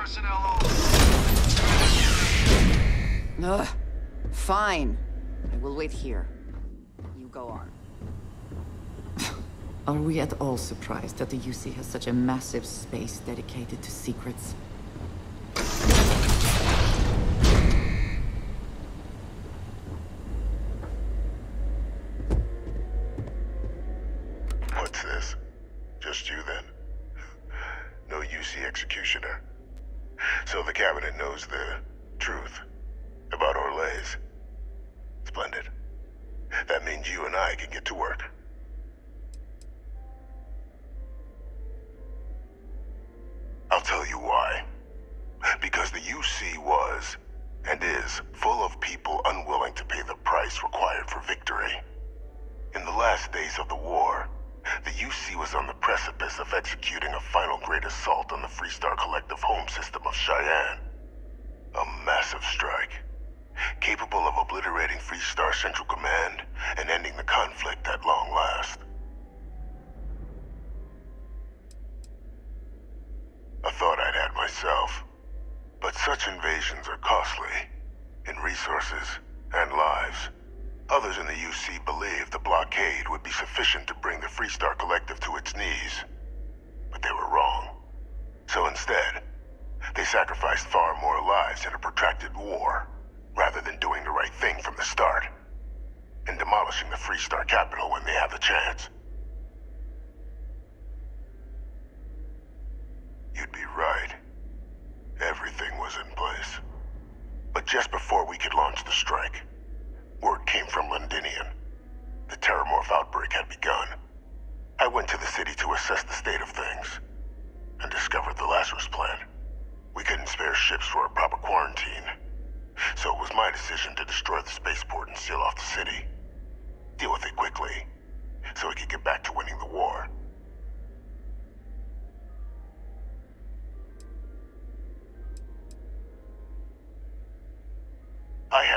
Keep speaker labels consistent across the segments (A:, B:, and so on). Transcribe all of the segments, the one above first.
A: Authorized personnel only.
B: Ugh. Fine. I will wait here. You go on.
C: Are we at all surprised that the UC has such a massive space dedicated to secrets?
D: What's this? Just you then? No UC executioner. So the cabinet knows the truth about Orlays. Splendid. That means you and I can get to work. I'll tell you why. Because the UC was, and is, full of people unwilling to pay the price required for victory. In the last days of the war, the UC was on the precipice of executing a final great assault on the Freestar Collective home system of Cheyenne. A massive strike, capable of obliterating Freestar Central Command and ending the conflict at long last. I thought I'd had myself, but such invasions are costly in resources and lives. Others in the UC believed the blockade would be sufficient to bring the Freestar Collective to its knees. But they were wrong. So instead, they sacrificed far more lives in a protracted war, rather than doing the right thing from the start, and demolishing the Freestar capital when they have the chance. You'd be right. Everything was in place. But just before we could launch the strike, word came from Londinion. The Terrormorph outbreak had begun. I went to the city to assess the state of things, and discovered the Lazarus plant. We couldn't spare ships for a proper quarantine, so it was my decision to destroy the spaceport and seal off the city. Deal with it quickly, so we could get back to winning the war.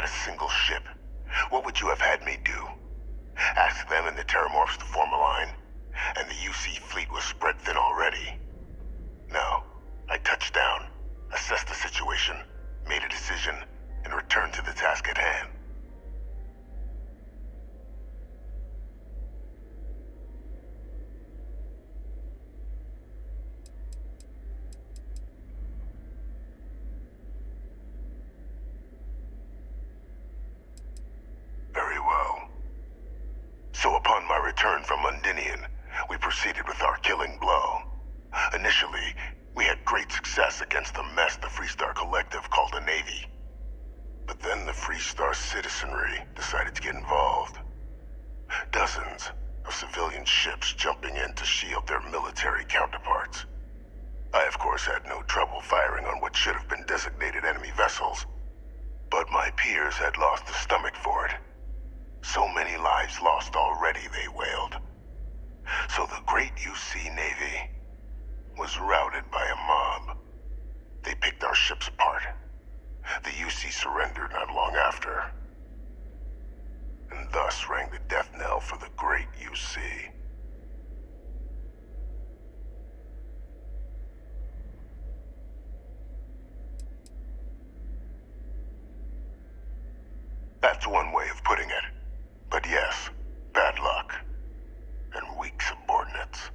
D: Had a single ship. What would you have had me do? Ask them and the Terrormorphs to form a line, and the UC fleet was spread thin already. No, I touched down, assessed the situation, made a decision, and returned to the task at hand. Very well. So upon my return from Londinion, we proceeded with our killing blow. Initially, we had great success against the mess the Freestar Collective called the Navy. But then the Freestar citizenry decided to get involved. Dozens of civilian ships jumping in to shield their military counterparts. I, of course, had no trouble firing on what should have been designated enemy vessels. But my peers had lost the stomach for it. So many lives lost already, they wailed. So the great UC Navy was routed by a mob. They picked our ships apart. The UC surrendered not long after. And thus rang the death knell for the great UC. That's one way of putting it. But yes, bad luck. And weak subordinates.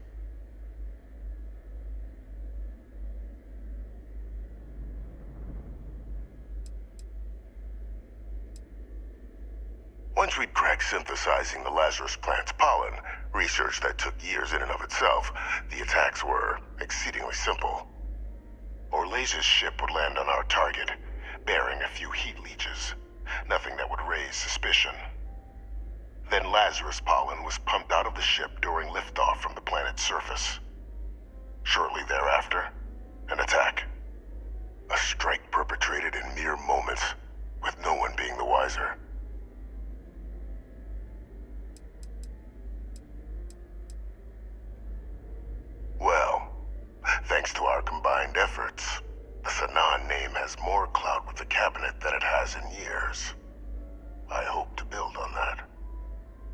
D: We'd cracked synthesizing the Lazarus plant's pollen, research that took years in and of itself, the attacks were exceedingly simple. Orlaze's ship would land on our target, bearing a few heat leeches. Nothing that would raise suspicion. Then Lazarus pollen was pumped out of the ship during liftoff from the planet's surface. Shortly thereafter, an attack. A strike perpetrated in mere moments, with no one being the wiser. Well, thanks to our combined efforts, the Sanan name has more clout with the cabinet than it has in years. I hope to build on that.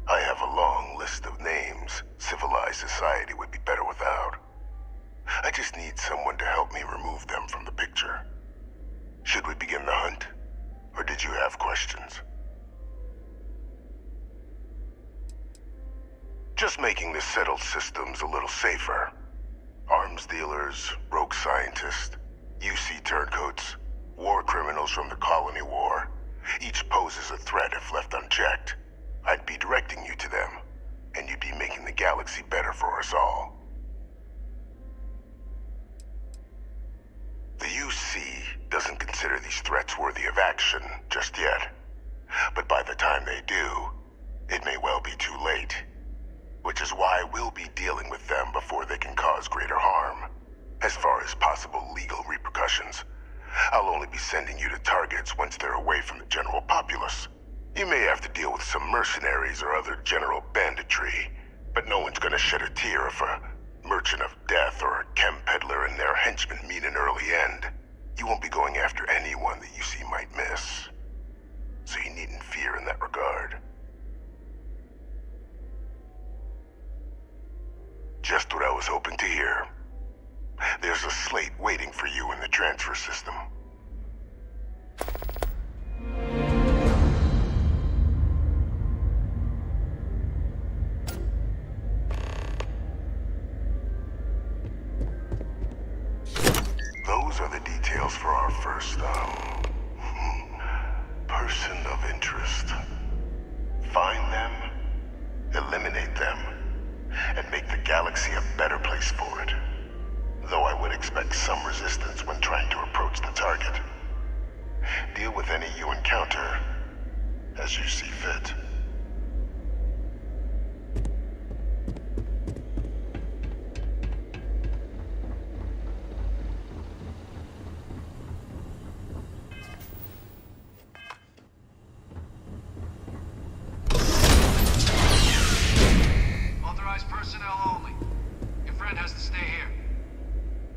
D: I have a long list of names civilized society would be better without. I just need someone to help me remove them from the big picture. Should we begin the hunt? Or did you have questions? Just making the settled systems a little safer. Arms dealers, rogue scientists, UC turncoats, war criminals from the Colony War. Each poses a threat if left unchecked. I'd be directing you to them, and you'd be making the galaxy better for us all. The UC doesn't consider threats worthy of action just yet. But by the time they do, it may well be too late. Which is why we'll be dealing with them before they can cause greater harm. As far as possible legal repercussions, I'll only be sending you to targets once they're away from the general populace. You may have to deal with some mercenaries or other general banditry, but no one's gonna shed a tear if a merchant of death or a chem peddler and their henchmen meet an early end. You won't be going after anyone that you see might miss. So you needn't fear in that regard. Just what I was hoping to hear. There's a slate waiting for you in the transfer system.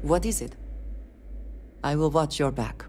C: What is it? I will watch your back.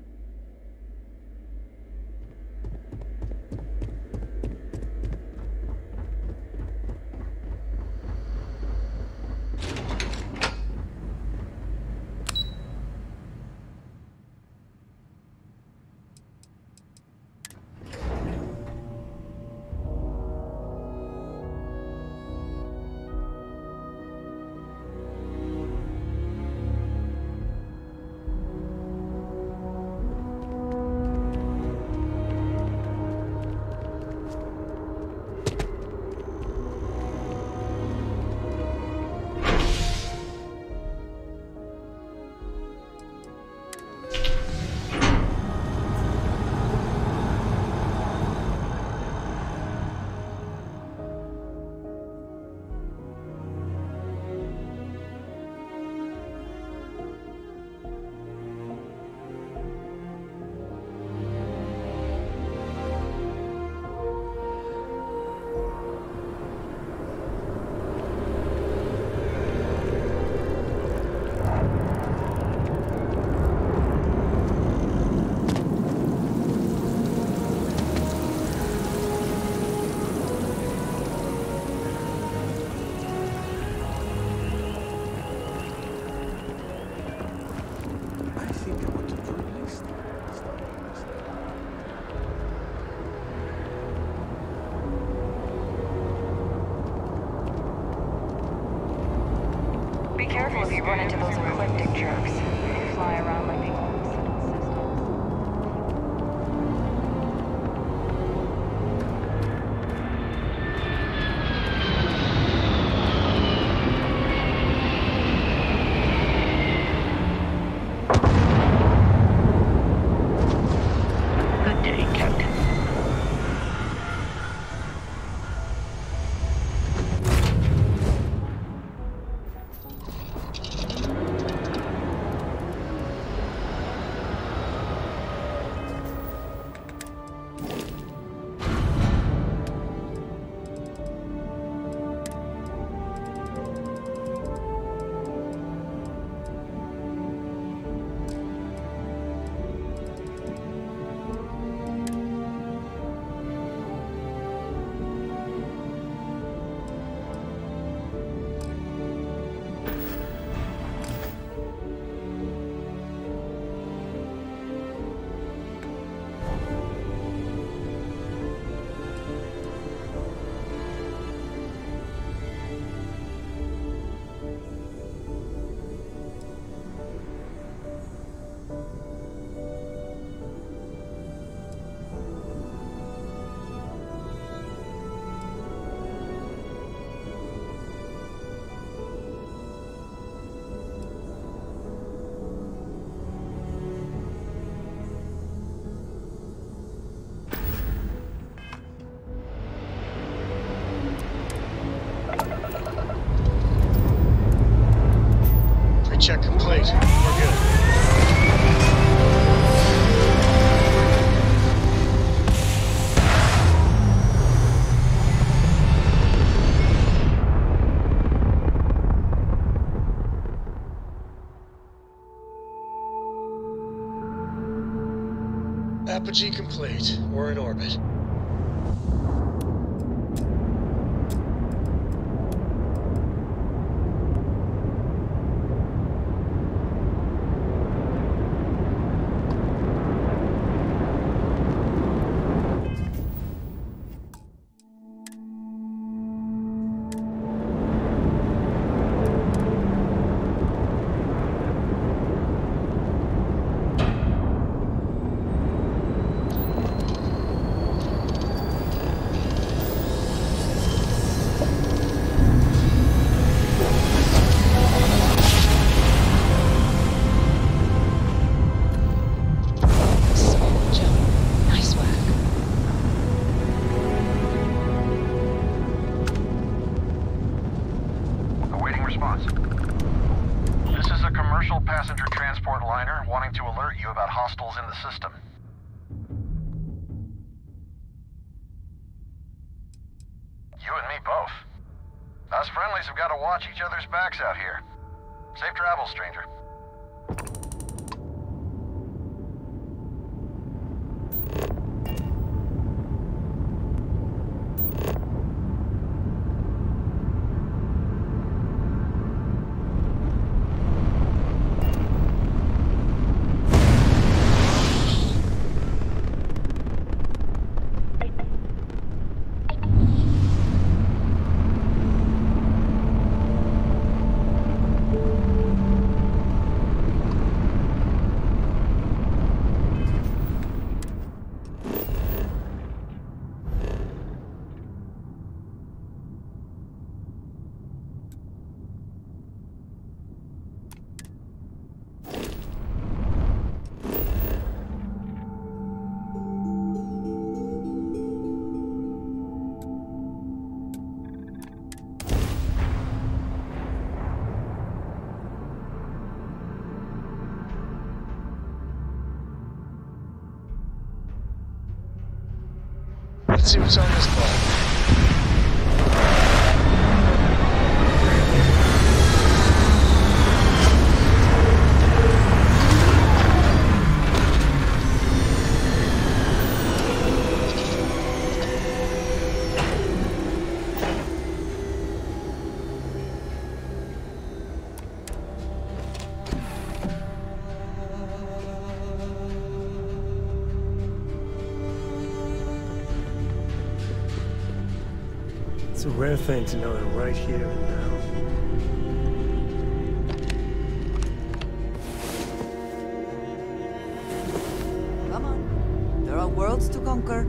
E: Run into those ecliptic jerks.
A: Apogee complete. We're in orbit.
F: You and me both. Us friendlies have got to watch each other's backs out here. Safe travels, stranger.
A: It's a rare thing to know it right here and now.
G: Come on. There are worlds to conquer.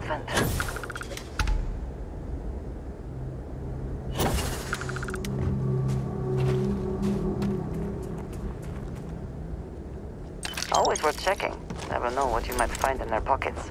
H: Triumphant.
B: Always worth checking. Never know what you might find in their pockets.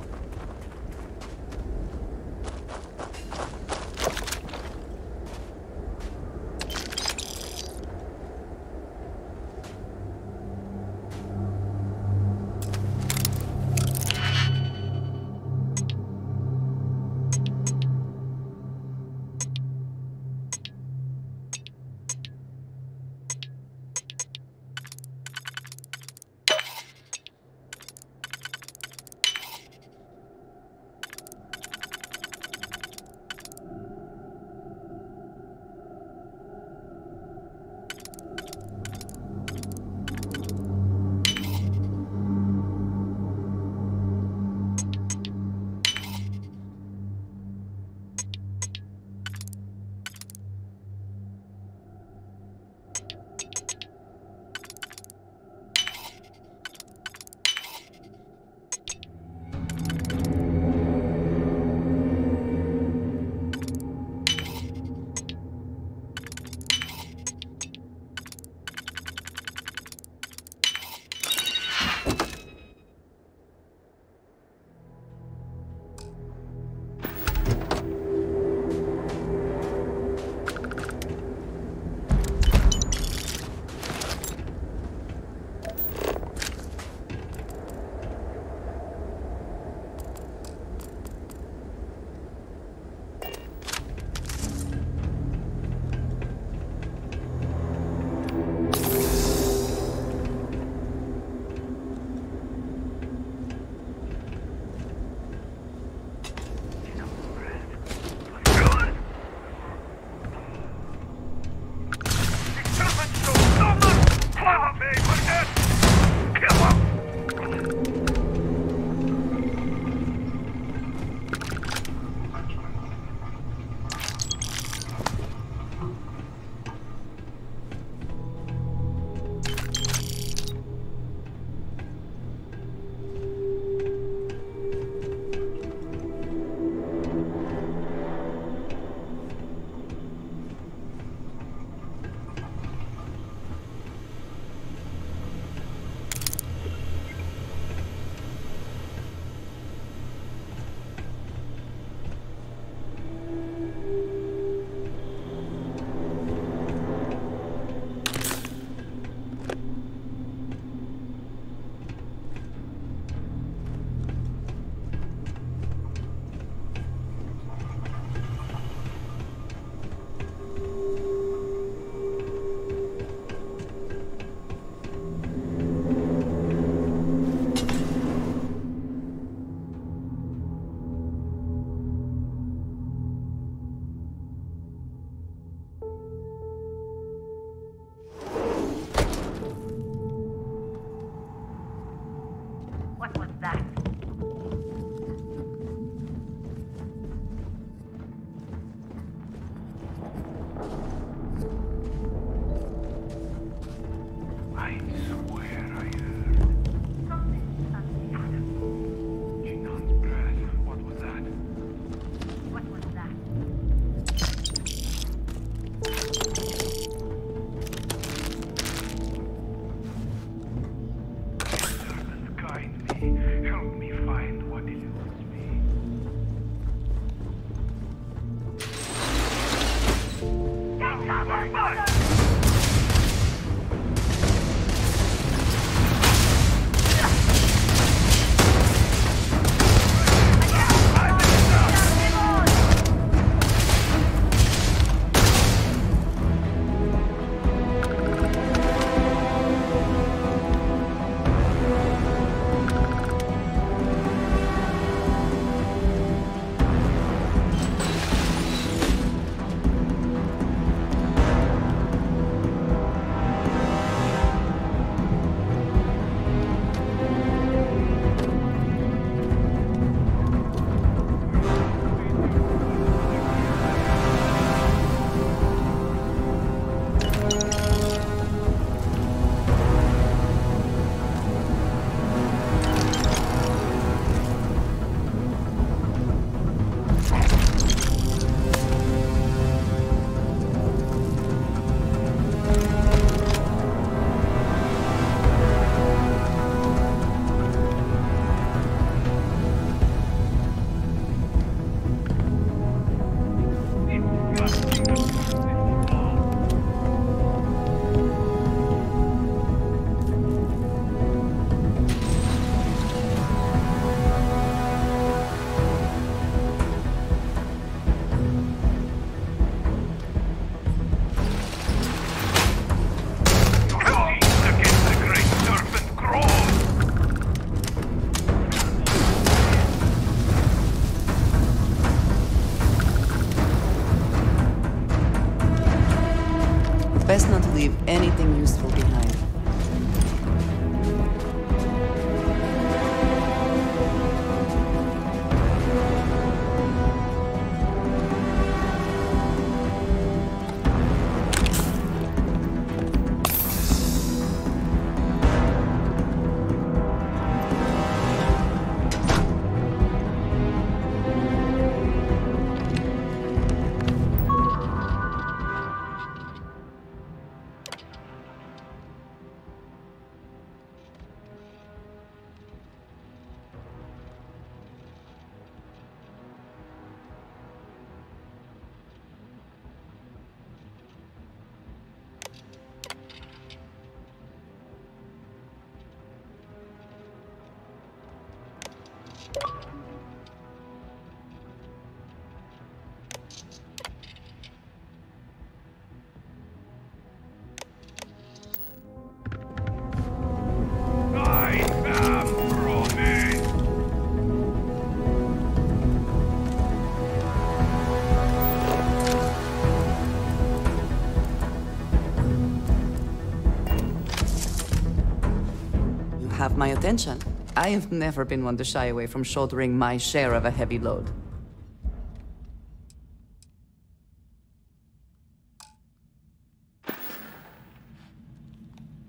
B: have my attention. I have never been one to shy away from shouldering my share of a heavy load.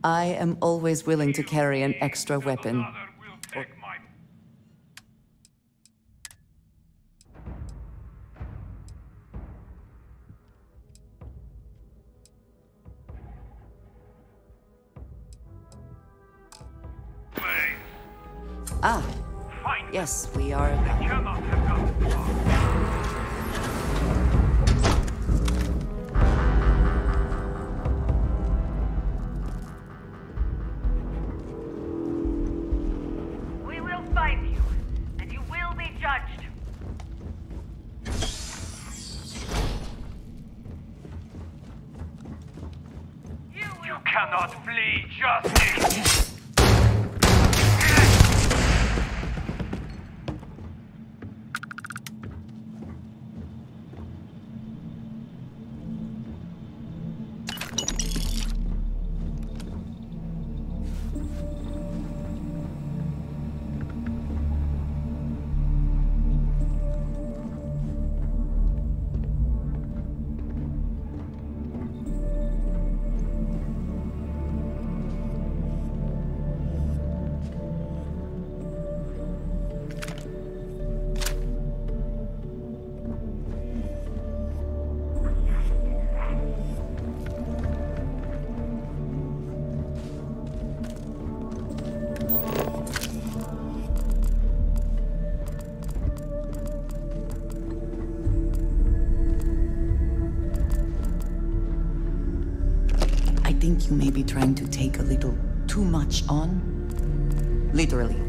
B: I am always willing to carry an extra weapon
C: cannot flee justice. Take a little too much on? Literally.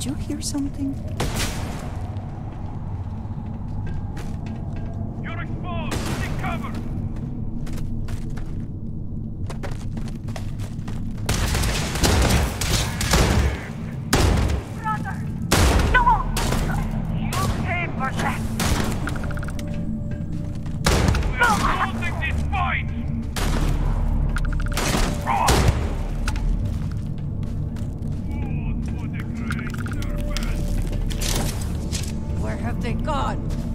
B: Did
C: you hear something? They gone?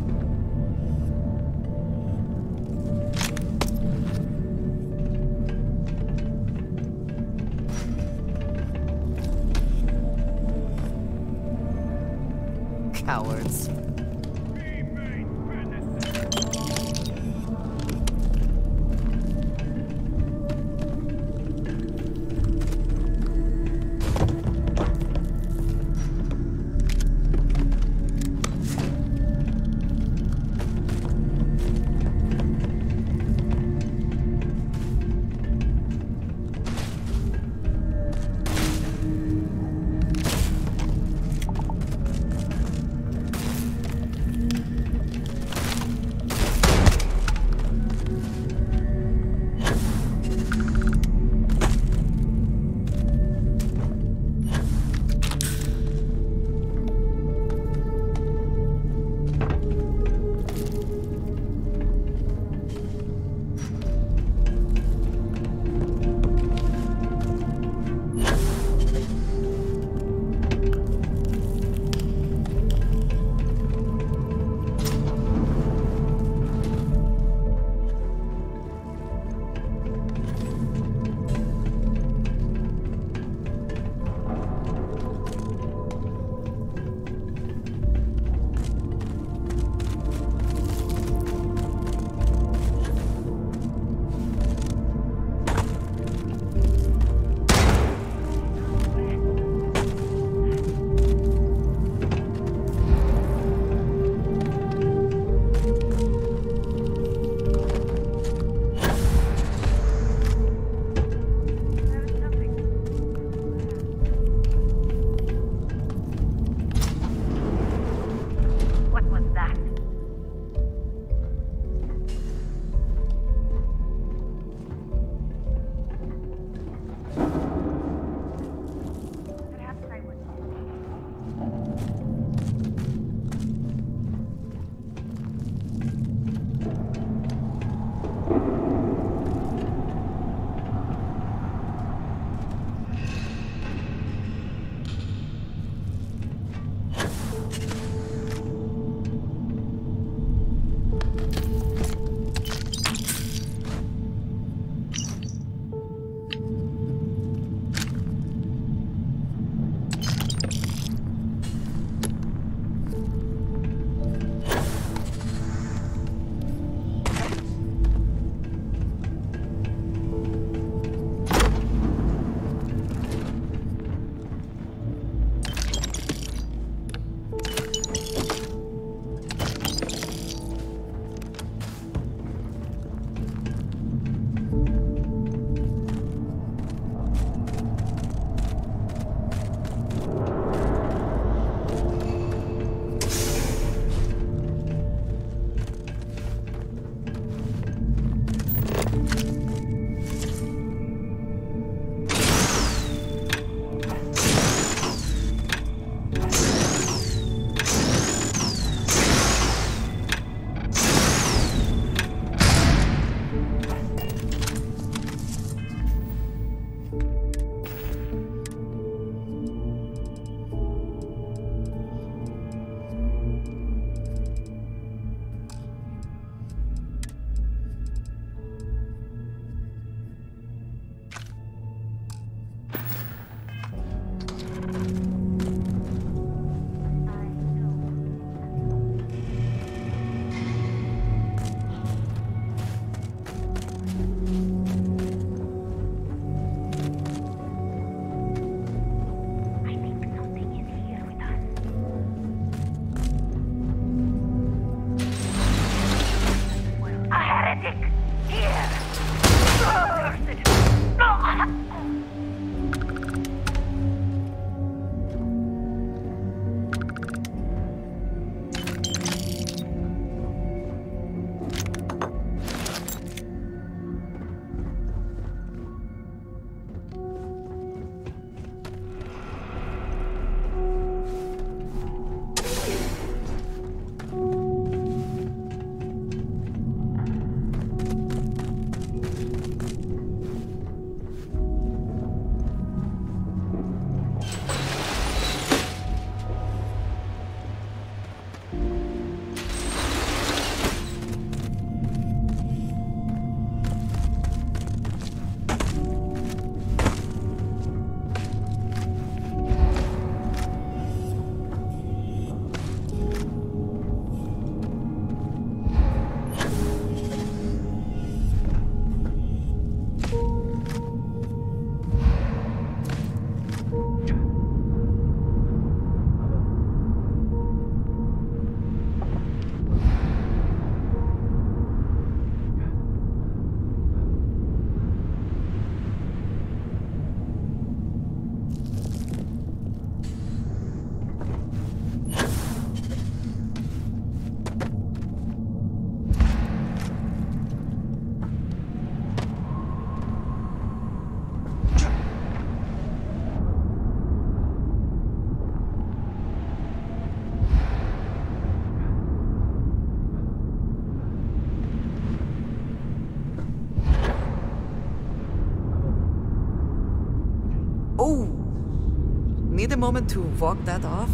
B: Need a moment to walk that off?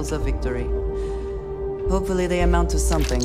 B: Of victory. Hopefully they amount to something.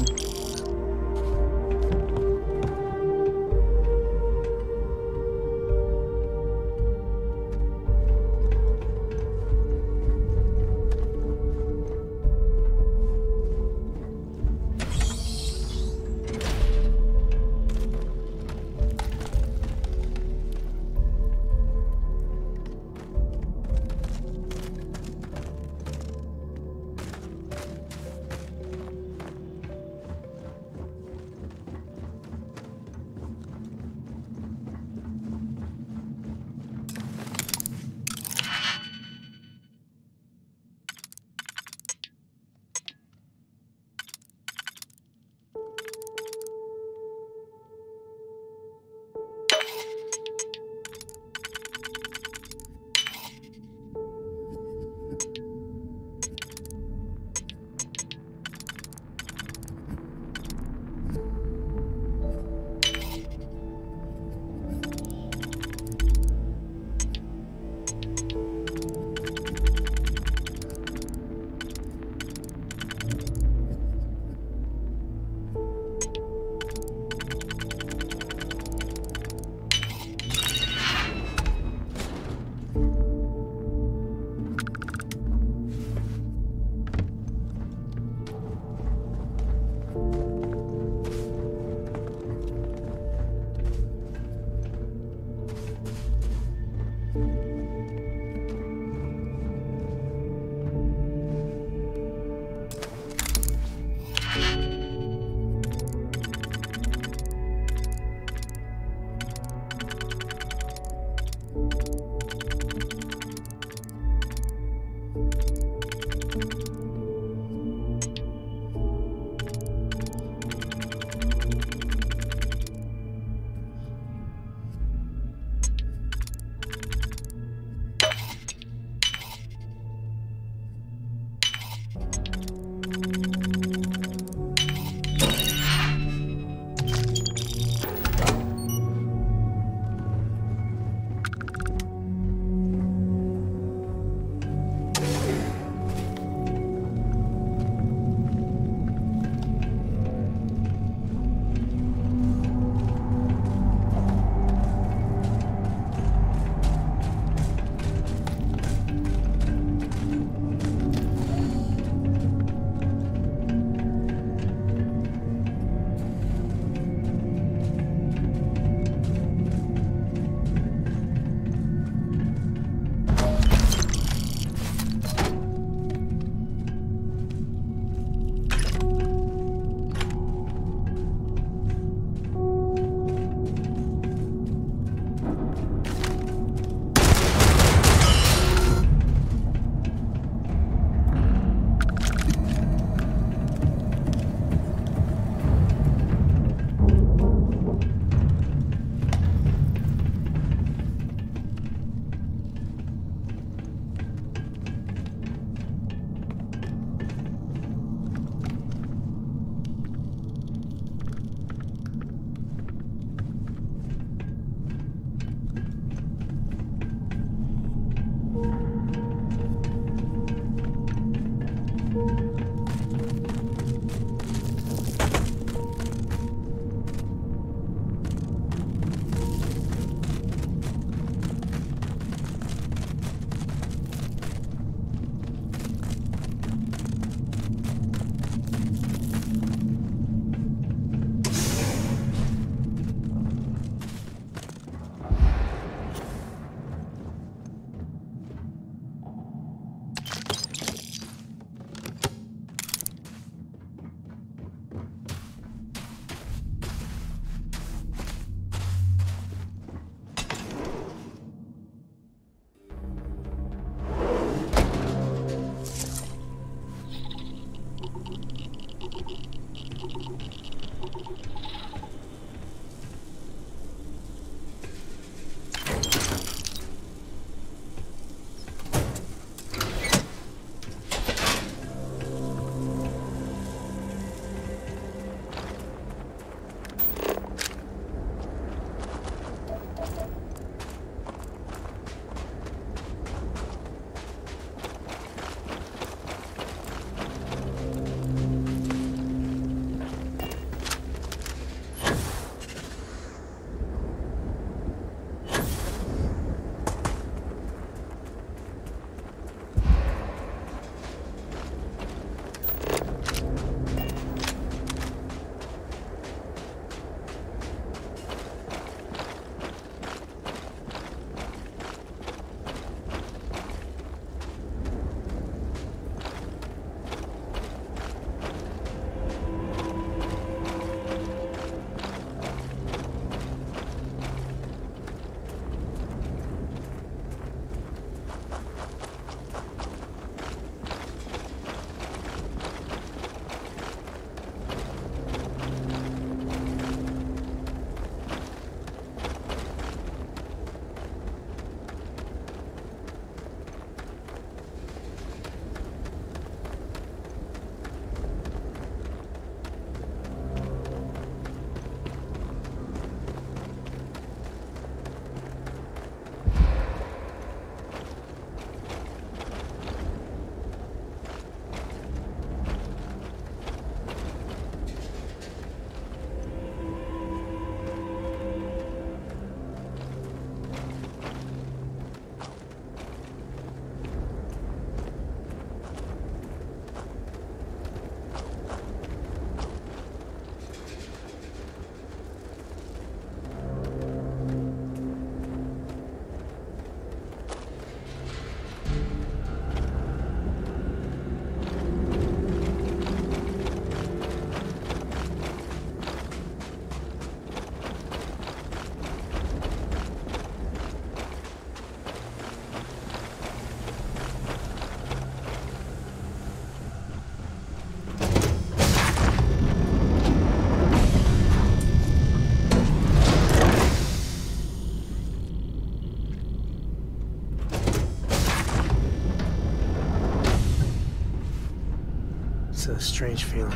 I: A strange feeling.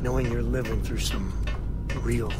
I: Knowing you're living through some real.